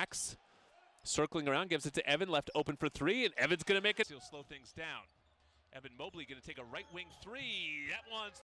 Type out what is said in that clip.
Max circling around, gives it to Evan, left open for three, and Evan's going to make it. He'll slow things down. Evan Mobley going to take a right wing three. That one's